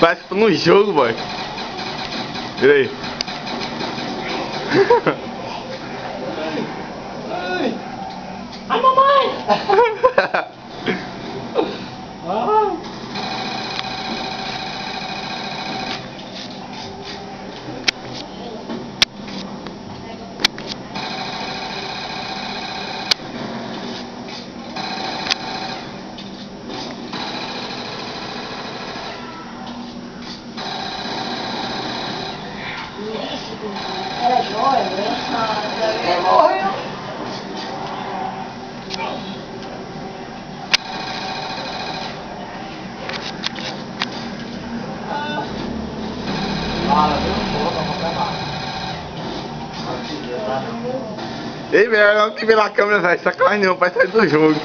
Parece que tô no jogo, boy. Vira aí. Ai, mamãe! Ai. Era joia, né? Ele morreu. Vamos gravar. Ei, velho, não que vê na câmera, velho. Sacanagem não, parece sair do jogo.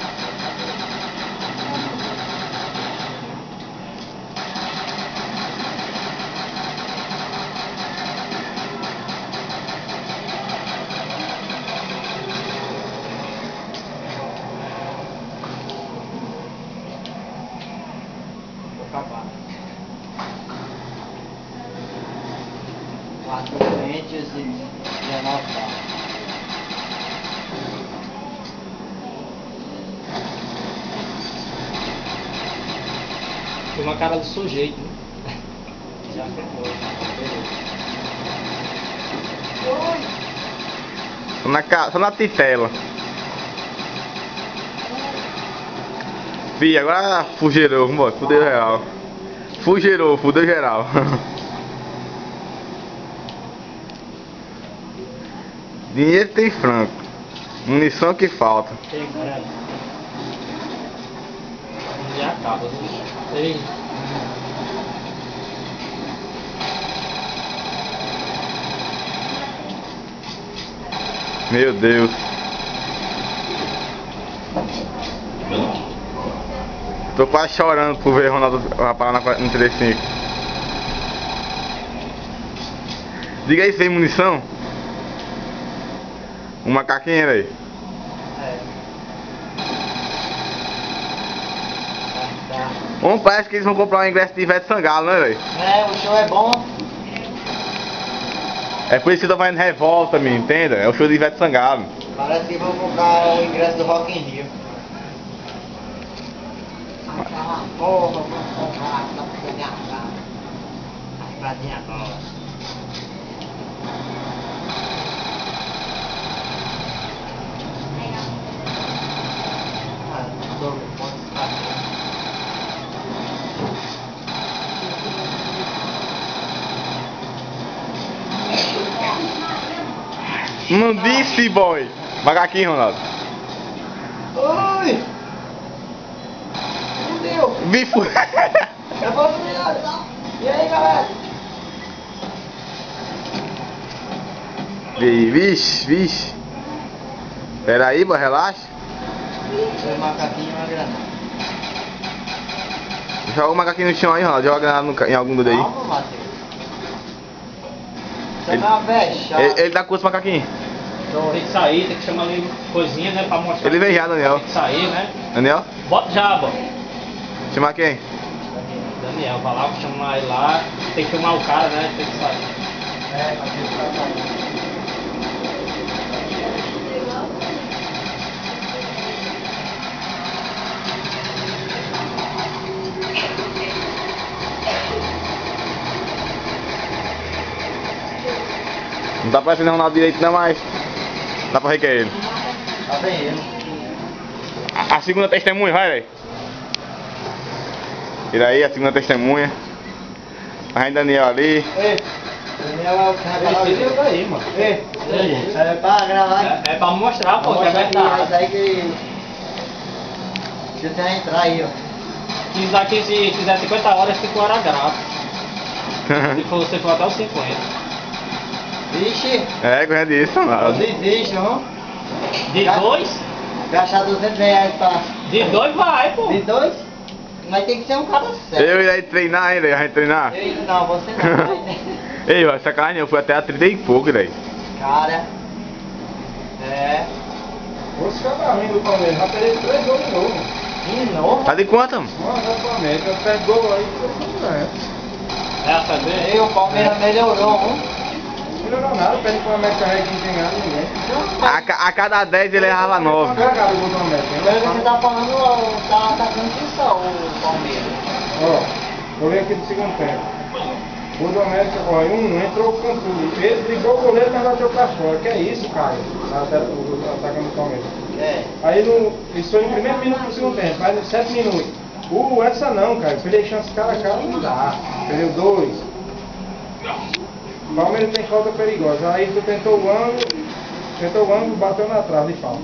Vou acabar. Quatro frentes e 19 balas. Foi uma cara do sujeito, né? Já foi. Só na, ca... Só na titela. Fih, agora fugerou, vambora, fudeu geral. Fugerou, fudeu geral. Dinheiro tem franco. Munição que falta. Caralho. Já acaba, viu? Ei. Meu Deus. Tô quase chorando por ver Ronaldo parar na- no 35. Diga aí, sem munição? Um macaquinho aí. É. Um parece que eles vão comprar um ingresso de Ivete Sangalo, né, velho? É, o show é bom. É por isso que eu tô fazendo revolta, me entenda? É o show de Ivete Sangalo. Parece que vão comprar o ingresso do Rock in Rio. Aquela porra, vou comprar, dá pra pegar lá. As agora. Não disse, boy! Macaquinho, Ronaldo. Oi! Fudeu! Bicho! Eu vou melhor. E aí, galera? Vi- Vixe, vixe. Pera aí, boy, relaxa. Macaquinho e uma granada. Joga o macaquinho no chão aí, Ronaldo. Joga a granada em algum do aí. Calma, Matheus. Você Ele- é uma vexada. Ele, ele macaquinho. Tem que sair, tem que chamar ali coisinha, né? Pra mostrar. Ele vem já, Daniel. Tem que sair, né? Daniel? Bota já, bó. Chamar quem? Daniel, vai lá, chamar ele lá. Tem que filmar o cara, né? Tem que sair. É, Matheus, tá saindo. Não tá parecendo Ronaldo direito não, mas... Dá pra ver que é ele. Tá bem ele. A, a segunda testemunha, vai, velho. Tira aí a segunda testemunha. Aí Daniel ali. Ei, Daniel é o que vai falar daí, mano. Ei, Ei. é pra gravar. É, é pra mostrar, pô, que é Mostra Isso verdade. aí que... Deixa eu tentar entrar aí, ó. Diz aqui se fizer 50 horas, 5 horas grátis. Se for, você for até os 50. Vixe, é, correndo disso, não Ronaldo. desiste, não. De dois? Gastar 200 reais pra... De dois vai, pô. De dois? Mas tem que ser um cara sério. Eu irei treinar ainda, gente treinar. Ei, não, você não vai, né? Ei, vai sacanagem, eu fui até a 30 e pouco, velho. Cara... É... Os camarões do Palmeiras já perderam três gols de novo. De novo? Tá de quanto? mano? Mano, o América perde gol aí, você não ganha. É a CB? E o Palmeiras melhorou, um. Não melhorou nada, pede pro América carregar quem tem ganhado ninguém. A, a cada 10 ele errava 9. Cagado o gol do América. Pelo que você tá falando, tá atacando atenção o Palmeiras. Ó, vou ler aqui do segundo tempo. O do América, ó, em um entrou o Cantu. Ele driblou o goleiro, mas bateu pra fora. Que é isso, Caio? Tá até o o Palmeiras. É. Aí no, isso foi no primeiro minuto do segundo tempo, mas nos 7 minutos. O essa não, cara. Perder chance cara a cara não dá. Perdeu dois. O Palmeiras tem falta perigosa. Aí tu tentou o ângulo, tentou o ângulo, bateu na trave de falta.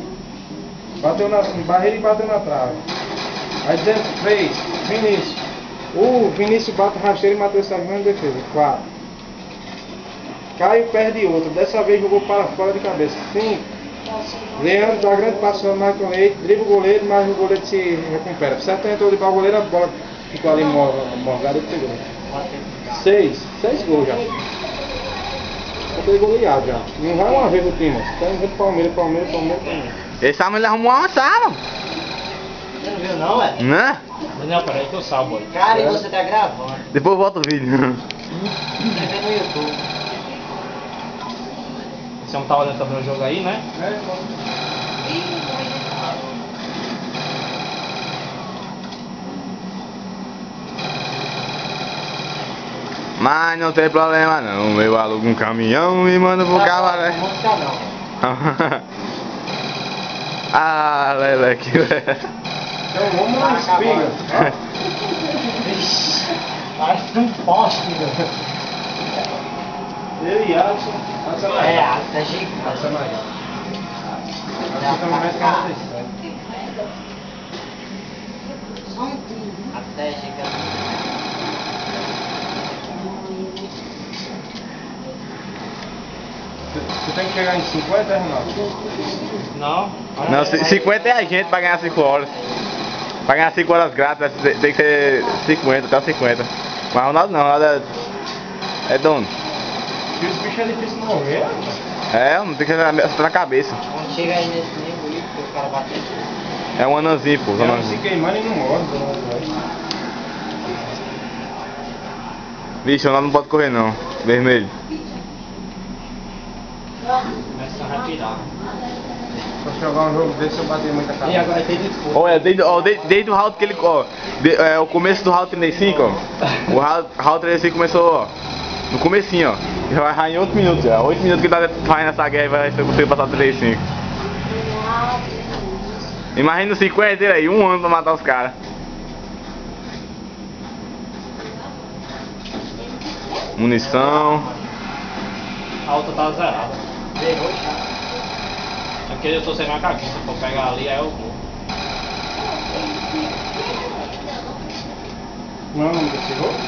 Bateu na barreira e bateu na trave. Aí dizendo 3, Vinícius. O Vinícius bate rasteiro e matou essa grande defesa. 4. Caio perde outro. Dessa vez jogou para fora de cabeça. 5. Leandro dá grande passo ao Michael Leite, dribla o goleiro, mas o goleiro se recupera. Certo tentou driblar o goleiro, a bola ficou ali mor- morgada e pegou. 6. 6 gols já. Foi goleado já. Não vai uma vez o time. Tá indo Palmeiras, Palmeiras, Palmeiras, Palmeiras. Esse ele arrumou uma sala, Você não viu não, é? né? Daniel, peraí que eu salvo aí. Cara, e você tá gravando. Depois volta o vídeo. Você vê no YouTube. Você não tá olhando também o jogo aí, né? Mas não tem problema não, eu alugo um caminhão e mando pro cabaré. Não vou ficar não. ah, Leleque. Então vamos na espiga. Parece um poste. Ele e Alisson. Alisson É, Maia. até. Alisson também mais que 47. Até gigante. Você você tem que chegar em 50, é, Ronaldo? Não. Não, c- 50 é a gente pra ganhar 5 horas. Pra ganhar 5 horas grátis tem que ser 50, até 50. Mas Ronaldo não, Ronaldo é, é dono. E os bichos é difícil morrer. É, não tem que ser na, na cabeça. Quando chega aí nesse nível aí, que o cara bate É um anãozinho, pô. Ela se anãozinho. queimando e não morre. Vixe, o Ronaldo não pode correr não. Vermelho. Começa retirar. Pra jogar um jogo desse eu bati muita cara. E agora tem. Olha, desde, ó, desde, desde o round que ele. Ó, de- é, o começo do round 35, ó. O round, round 35 começou, ó. No comecinho, ó. Já vai errar em 8 minutos já. 8 minutos que ele tá fazendo essa guerra e vai conseguir passar o 35. Imagina os 50 ele aí, um ano pra matar os caras. Munição. A outra tá zerada. Zerou já. Aqui eu tô sem macaquinho, se eu for pegar ali, aí eu vou. Não é o nome desse jogo?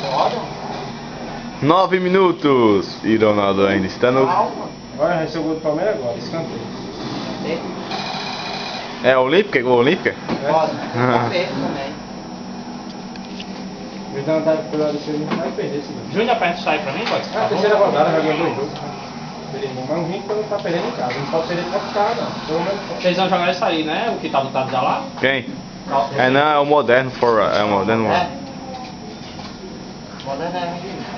Bora. 9 minutos. E Ronaldo ainda está no. Calma. Olha, recebeu o gol do Palmeiras agora, escanteio. É Olímpica? Gol Olímpica? Pode. Palmeiras também. Eles não tá pela desse não vai perder esse jogo. Júnior, aperta isso aí pra mim, pode? Ah, a terceira rodada já ganhou dois jogos. Mas o Rinco não tá perdendo em casa, não pode perder pra ficar não. Vocês vão jogar isso aí, né? O que tá lutado já lá? Quem? É não, é o moderno for. É o moderno. É. Moderno é.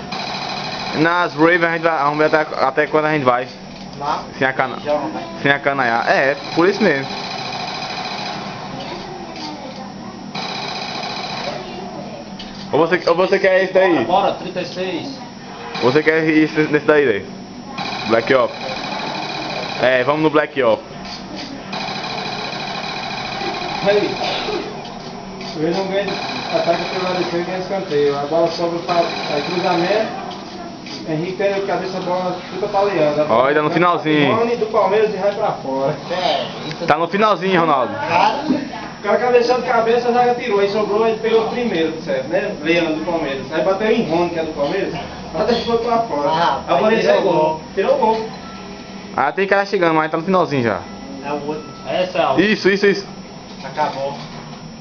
Nas Ravens a gente vai. Ver até, até quando a gente vai. Não. Sem a cana. Sem a canaiar. É, por isso mesmo. Ou você, ou você quer esse daí? Bora, 36. Ou você quer esse nesse daí, daí? Black Ops. É, vamos no Black Ops. Aí, eles não ganham ataque pelo lado esquerdo e ganha escanteio. A bola sobra para cruzamento. Henrique tem a cabeça, a bola chuta pra Leandro. Bola Olha, no finalzinho. Simone do Palmeiras e vai pra fora. É, Tá no finalzinho, Ronaldo. Cara, O cara cabeceou de cabeça, a zaga tirou. Aí sobrou, ele pegou o primeiro, certo, né? Leandro do Palmeiras. Aí bateu em Rony, que é do Palmeiras. Mas deixou pra fora. Ah, a bola aí tirou o o gol. Tirou o gol. Ah, tem cara chegando, mas tá no finalzinho já. é o outro. Essa é a Isso, isso, isso. Acabou.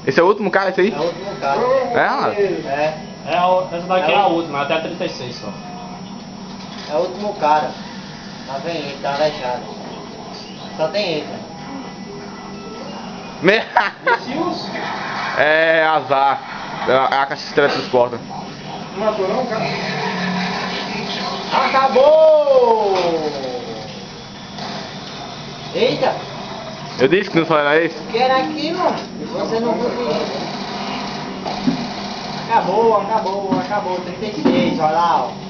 Esse é o último cara, esse aí? É o último cara. É? É, É, essa daqui é a última, até a 36 só. É o último cara. Lá vem ele, tá aleijado. Só tem ele. Me-? É azar. É a é a caixa de teletransporta. Não matou não, cara? Acabou! Eita! Eu disse que não era esse. O que era aquilo? Você não conseguiu. Acabou, acabou, acabou. 36, olha lá, ó.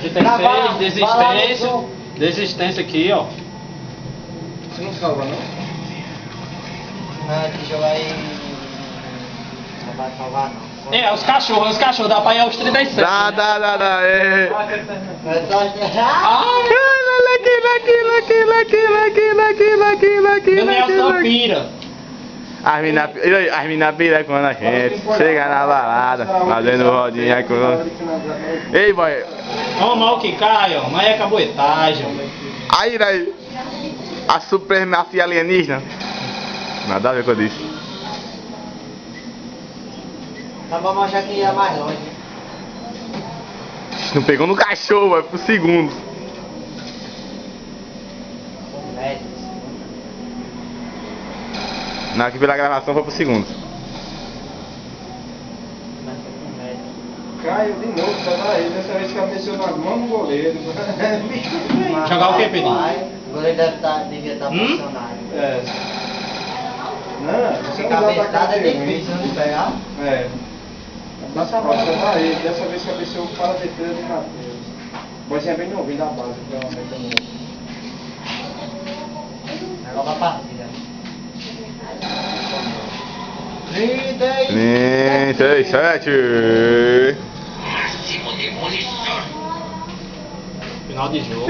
36, Cavalo, cavalo, desistência. som. Desistência aqui, ó. Você não salva não? Não, deixa eu aí. Não vai salvar não. É, os cachorros, os cachorros, dá pra ir aos 37. Dá, dá, dá, dá. É. É só- Ah, Lucky, lucky, lucky, lucky, lucky, lucky, lucky, lucky, Daniel lucky, lucky. Sampira. As mina, as mina pira com a gente. Chega na balada, fazendo rodinha com. Ei, boy. Ó, mal que cai, ó. Mas é caboetagem. Aí, daí. A supremacia alienígena. Nada a ver com isso. Só pra mostrar que ia mais longe. Não pegou no cachorro, vai pro segundo. Com médicos. Na que pela gravação foi pro segundo. Caiu de novo, tá aí. Dessa vez cabeceou nas mãos do goleiro. Jogar o quê, Pedrinho? Vai, O goleiro deve estar, devia estar Hum? funcionário. É. Não, você não pra cabeçada é caber difícil de pegar. É. Dessa próxima tá aí. Dessa vez cabeceou para a defesa do Matheus. Mas é bem novinho da base, então é bem novo. Agora pra partida. 36. 37. Final de jogo.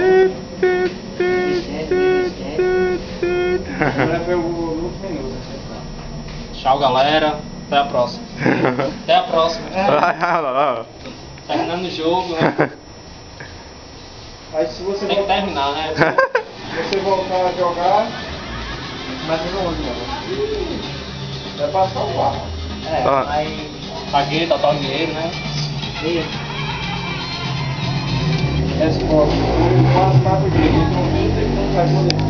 Agora foi o. Tchau, galera. Até a próxima. Até a próxima. Terminando o jogo, né? Aí se você Tem que terminar, né? se você voltar a jogar, mas não é onde não. É pra salvar. É, tá. mas... Aqui, tá tal dinheiro, né? Isso. Resposta, eu faço nada direito, não sei o que vai acontecer.